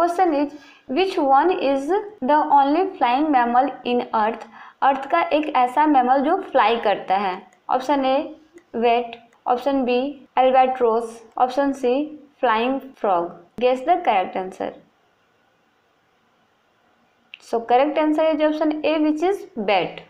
Question is which one is the only flying mammal in earth earth का एक ऐसा mammal जो fly करता है। Option A bat option B albatross option C flying frog guess the correct answer so correct answer is option A which is bat